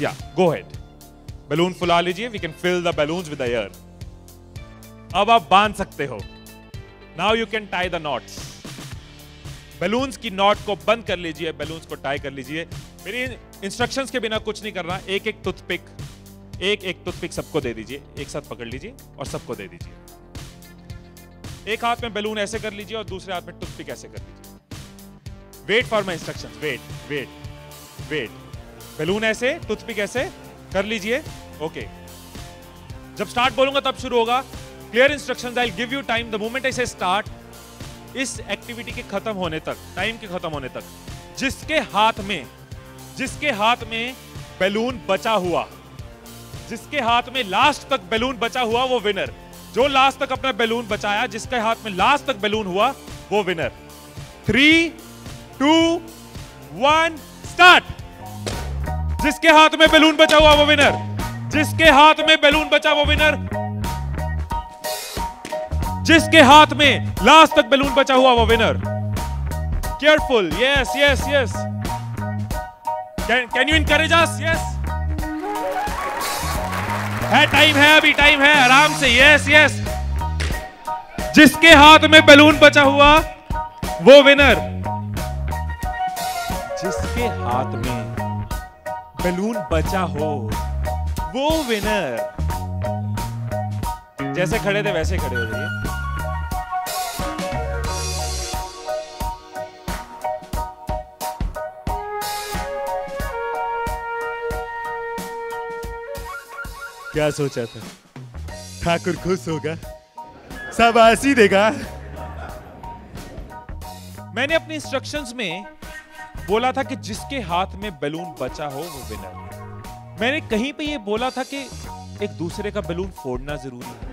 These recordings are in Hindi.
या गो हेड बैलून फुला लीजिए we can fill the balloons with air अब आप बाँध सकते हो। Now you can tie the knots balloons की नॉट को बंद कर लीजिए बैलून्स को टाई कर लीजिए। मेरी इंस्ट्रक्शंस के बिना कुछ नहीं करना एक एक टूथपिक एक एक टूथपिक सबको दे दीजिए। एक साथ पकड़ लीजिए और सबको दे दीजिए। एक हाथ में बैलून ऐसे कर लीजिए और दूसरे हाथ में टूथपिक ऐसे कर लीजिए। Wait for my instruction wait wait wait balloon ऐसे, टूथपिक ऐसे, कर लीजिए। ओके। जब स्टार्ट बोलूँगा, तब शुरू होगा। Clear instruction I give you time the moment I say start इस एक्टिविटी के खत्म होने तक टाइम के खत्म होने तक, जिसके हाथ में, जिसके हाथ में बैलून बचा हुआ, जिसके हाथ में लास्ट तक बैलून बचा हुआ, वो विनर जो लास्ट तक अपना बैलून बचाया, जिसके हाथ में लास्ट तक बैलून हुआ, वो winner three two one start जिसके हाथ में बैलून बचा हुआ वो विनर जिसके हाथ में बैलून बचा वो विनर जिसके हाथ में लास्ट तक बैलून बचा हुआ वो winner careful yes yes yes can you encourage us yes है टाइम है अभी टाइम है, आराम से यस यस जिसके हाथ में बैलून बचा हुआ वो विनर जिसके हाथ में बैलून बचा हो, वो विनर जैसे खड़े थे वैसे खड़े हो जाइए। क्या सोचा था? ठाकुर खुश होगा। सब आसी देगा। मैंने अपने इंस्ट्रक्शंस में बोला था कि जिसके हाथ में बैलून बचा हो वो विनर मैंने कहीं पे ये बोला था कि एक दूसरे का बैलून फोड़ना ज़रूरी है।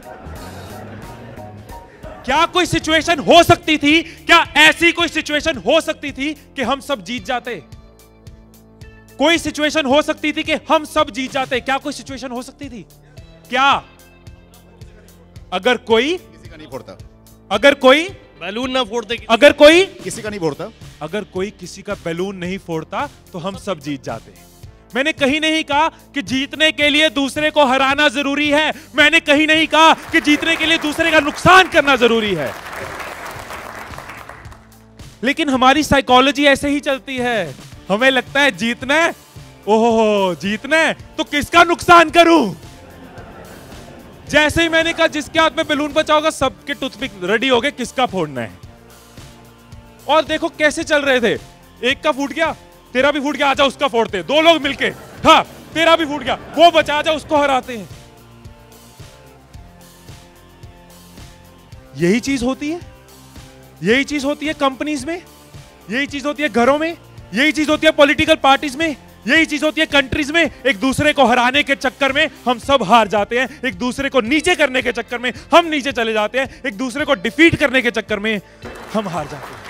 क्या कोई सिचुएशन हो सकती थी? क्या ऐसी कोई सिचुएशन हो सकती थी कि हम सब जीत जाते? कोई सिचुएशन हो सकती थी कि हम सब जीत जाते? क्या कोई सिचुएशन हो सकती थी? क्या? अगर कोई किसी का नहीं फोड़ता। अगर कोई बैलून ना फोड़ते अगर कोई किसी का नहीं फोड़ता। अगर कोई किसी का बैलून नहीं फोड़ता तो हम सब जीत जाते हैं। मैंने कहीं नहीं कहा कि जीतने के लिए दूसरे को हराना ज़रूरी है। मैंने कहीं नहीं कहा कि जीतने के लिए दूसरे का नुकसान करना ज़रूरी है। लेकिन हमारी साइकोलॉजी ऐसे ही चलती है। हमें लगता है जीतना ओहो, जीतना है तो किसका नुकसान करूँ? जैसे ही मैंने कहा जिसके हाथ में बैलून बचा होगा, सबके टूथपिक रेडी हो गए, किसका फोड़ना है? और देखो कैसे चल रहे थे। एक का फूट गया, तेरा भी फूट गया आजा उसका फोड़ते दो। लोग मिलके। हाँ तेरा भी फूट गया। वो बचा आजा उसको हराते हैं। यही चीज़ होती है। यही चीज़ होती है कंपनीज़ में। यही चीज़ होती है घरों में। यही चीज़ होती है पॉलिटिकल पार्टीज़ में। यही चीज़ होती है कंट्रीज़ में। एक दूसरे को हराने के चक्कर में हम सब हार जाते हैं। एक दूसरे को नीचे करने के चक्कर में हम नीचे चले जाते हैं। एक दूसरे को डिफीट करने के चक्कर में हम हार जाते हैं।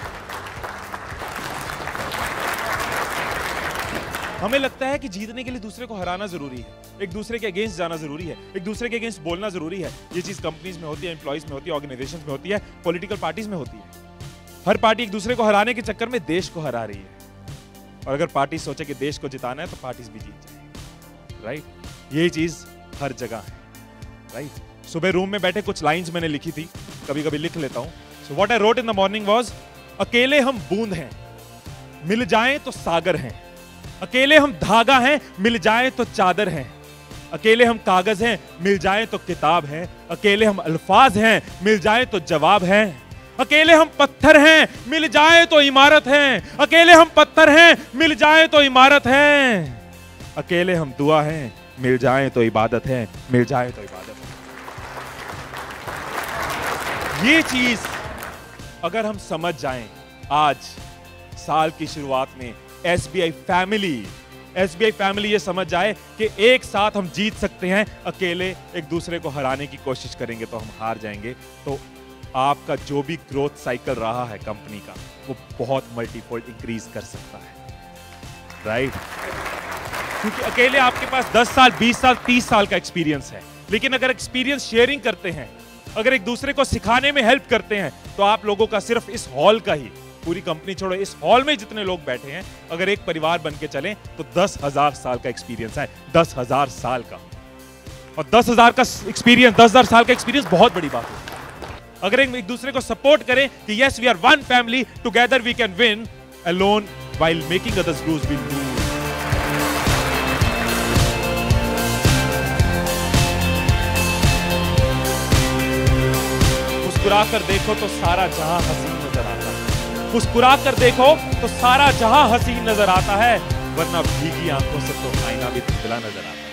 हमें लगता है कि जीतने के लिए दूसरे को हराना ज़रूरी है। एक दूसरे के अगेंस्ट जाना ज़रूरी है। एक दूसरे के अगेंस्ट बोलना ज़रूरी है। ये चीज़ कंपनीज़ में होती है एम्प्लॉइज में होती है ऑर्गेनाइजेशन में होती है पॉलिटिकल पार्टीज़ में होती है। हर पार्टी एक दूसरे को हराने के चक्कर में देश को हरा रही है। और अगर पार्टी सोचे कि देश को जिताना है तो पार्टीज़ भी जीत जाएँगी। राइट यही चीज़ हर जगह है। राइट सुबह रूम में बैठे कुछ लाइंस मैंने लिखी थी। कभी कभी लिख लेता हूँ। So what I wrote in the morning was अकेले हम बूंद हैं। मिल जाएँ तो सागर हैं। अकेले हम धागा हैं, मिल जाए तो चादर हैं। अकेले हम कागज़ हैं, मिल जाए तो किताब हैं। अकेले हम अल्फाज हैं, मिल जाए तो जवाब हैं। अकेले हम पत्थर हैं, मिल जाए तो इमारत हैं। अकेले हम पत्थर हैं, मिल जाए तो इमारत हैं। अकेले हम दुआ हैं, मिल जाए तो इबादत है, मिल जाए तो इबादत है। ये चीज़ अगर हम समझ जाएँ, आज साल की शुरुआत में एस फैमिली एस फैमिली ये समझ जाए कि एक साथ हम जीत सकते हैं, अकेले एक दूसरे को हराने की कोशिश करेंगे तो हम हार जाएँगे। तो आपका जो भी ग्रोथ साइकिल रहा है कंपनी का, वो बहुत मल्टीपोल्ड इंक्रीज कर सकता है। राइट क्योंकि अकेले आपके पास 10 साल 20 साल 30 साल का एक्सपीरियंस है। लेकिन अगर एक्सपीरियंस शेयरिंग करते हैं, अगर एक दूसरे को सिखाने में हेल्प करते हैं तो आप लोगों का सिर्फ़ इस हॉल का ही पूरी कंपनी छोड़ो, इस हॉल में जितने लोग बैठे हैं, अगर एक परिवार बन के चलें तो दस हज़ार साल का एक्सपीरियंस है, दस हज़ार साल का। और दस हज़ार का एक्सपीरियंस दस हज़ार साल का एक्सपीरियंस बहुत बड़ी बात है। अगर एक दूसरे को सपोर्ट करें कि yes we are one family together we can win alone while making others lose will lose मुस्कुरा कर देखो तो सारा जहाँ हसीन नज़र आता है मुस्कुरा कर देखो तो सारा जहाँ हसीन नज़र आता है, वरना भीगी आँखों से तो आईना भी धुंधला नज़र आता है।